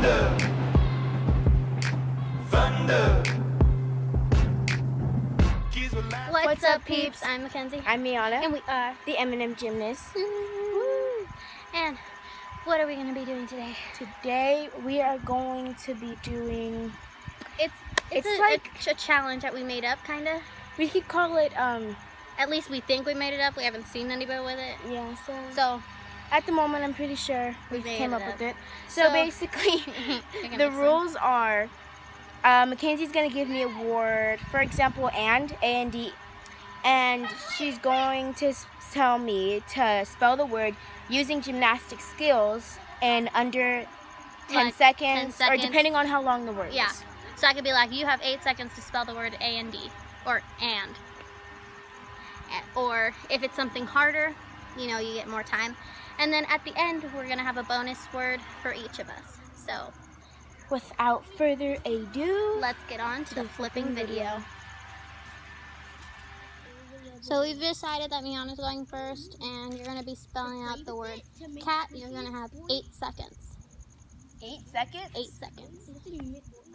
Thunder. Thunder. Kids will laugh. What's, What's up, up, peeps? peeps? I'm Mackenzie. I'm Miana, and we are. the M&M Gymnast. Woo. And what are we going to be doing today? Today we are going to be doing. It's it's, It's a, like- a, a challenge that we made up, kind of. We could call it um. At least we think we made it up. We haven't seen anybody with it. Yeah. So, So, at the moment, I'm pretty sure we We came up up. with it. So, So- basically, the rules are. Uh, Mackenzie's gonna give me a word, for example, and A and D, and she's going to tell me to spell the word using gymnastic skills in under 10, Like, seconds, 10 or depending on how long the word Yeah. is. So I could be like, you have eight seconds to spell the word A and D, or and. Or if it's something harder, you know, you get more time. And then at the end, we're gonna have a bonus word for each of us. So Without further ado, let's get on to the flipping video. So we've decided that Miana's going first, and you're gonna be spelling out the word cat. You're gonna have eight seconds. eight seconds. Eight seconds.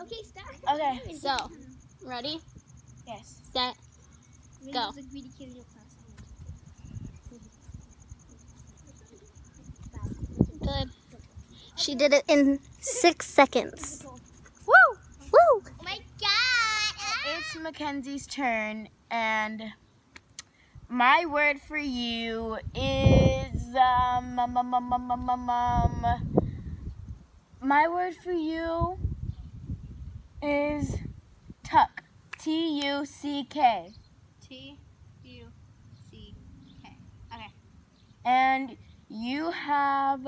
Okay, stop. Okay. So, ready, Yes. set, Go. She did it in six seconds. Woo! Woo! Oh my god! It's Mackenzie's turn, and my word for you is um, um, um, um, um, um, um my word for you is tuck. T U C K. T U C K. Okay. And you have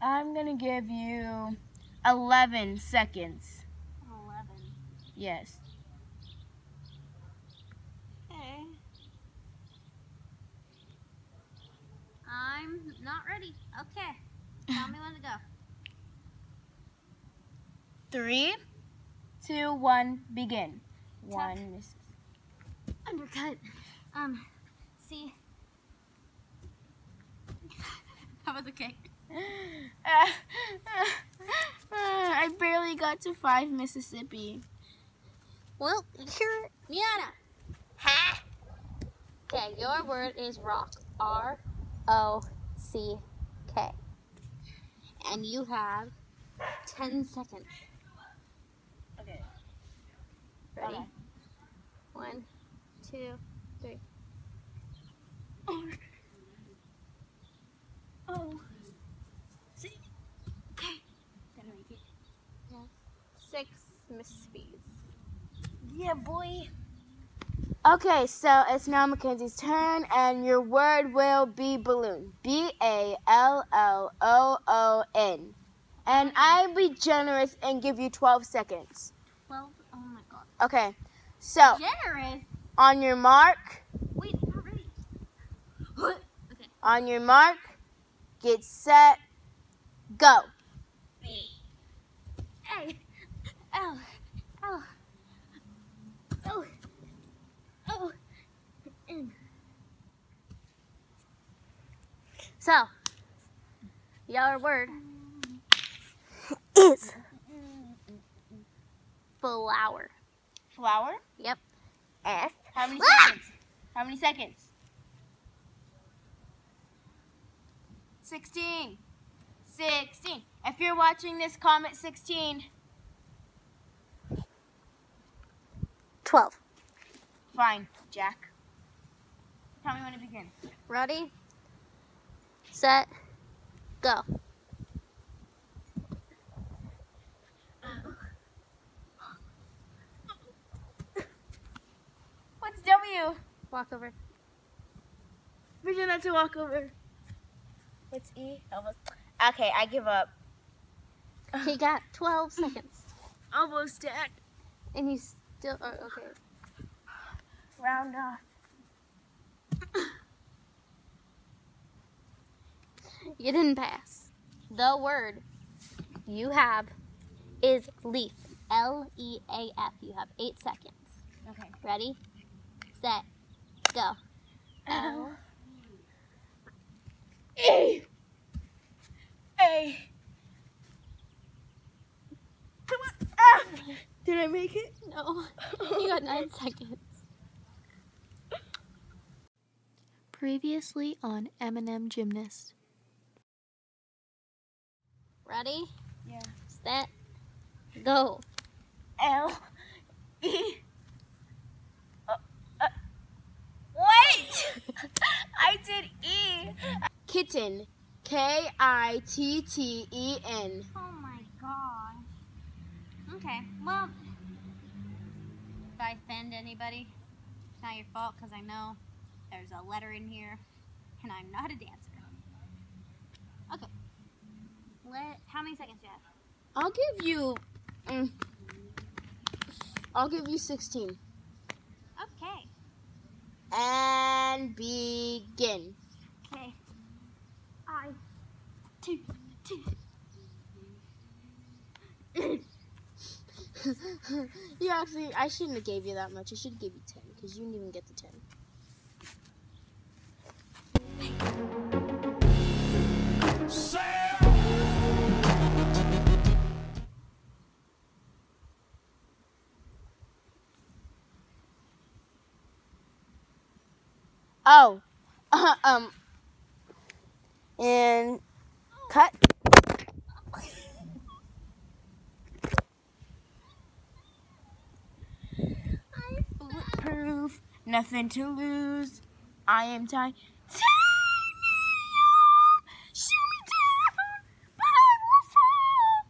I'm gonna give you 11 seconds. Eleven. Yes. Okay. I'm not ready. Okay. Tell me when to go. Three, two, one, begin. One. misses. Undercut. Um. See. that was okay. I barely got to five Mississippi. Well, here, Miana. Ha. Okay, your word is rock. R O C K. And you have 10 seconds. Okay. Ready? Okay. One, two, three. Oh. Six Mississippis. Yeah, boy. Okay, so it's now Mackenzie's turn, and your word will be balloon. B A L L O O N. And I'll be generous and give you 12 seconds. Well, oh my god. Okay, so Generous? on your mark, Wait, not ready. okay. on your mark, get set, go. Hey. Ow. Ow. Oh. Oh. In. So, your word is flower. Flower. Yep. F. How many Ah! seconds? How many seconds? 16. 16. If you're watching this, comment 16. 12. Fine, Jack. Tell me when to begin. Ready? Set. Go. What's W? Walk over. Pretend not to walk over. What's E? Almost. Okay, I give up. He got 12 seconds. Almost dead. And you still, oh, okay. Round off. Uh, you didn't pass. The word you have is leaf. L E A F. You have eight seconds. Okay. Ready, set, go. L E A. Come on. Ah! Did I make it? No. You got nine seconds. Previously on M&M Gymnast. Ready? Yeah. Set. Go. L E. Uh, uh, wait! I did E. Kitten. K I T T E N. Oh my gosh. Okay, well, if I offend anybody, it's not your fault because I know there's a letter in here and I'm not a dancer. Okay. Let, how many seconds do you have? I'll give you. Mm, I'll give you 16. Okay. And begin. Okay. I, two, two. you actually, I shouldn't have gave you that much. I should gave you 10 because you didn't even get the 10. Oh, um, and cut. Bulletproof, nothing to lose. I am tired. Tie me up, shoot me down, but I will fall.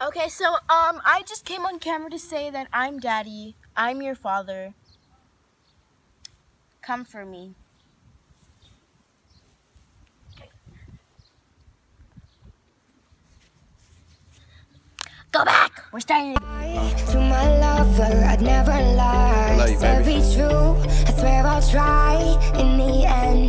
Oh! Okay, so um, I just came on camera to say that I'm daddy. I'm your father. Come for me. Go back. We're starting. To my lover, I'd never lie. love you, Said baby. be true, I swear I'll try. In the end,